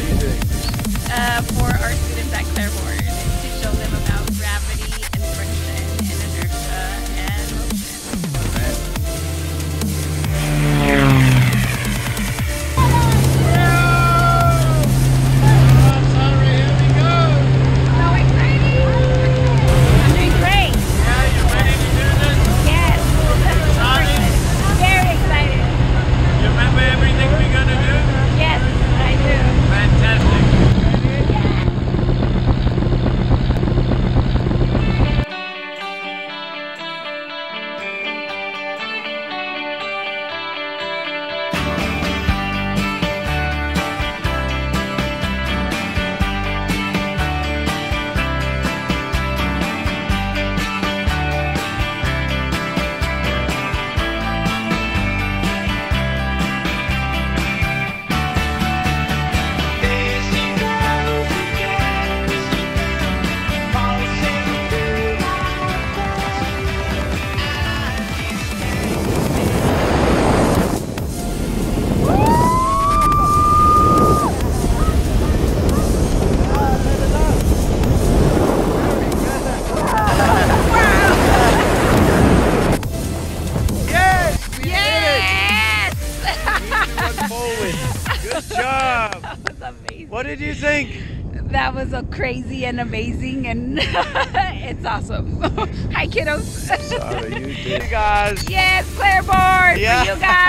you doing? uh, for our job! that was amazing. What did you think? That was a crazy and amazing, and it's awesome. Hi, kiddos. So you did. guys. yes, Clairbourn Yeah. for you guys.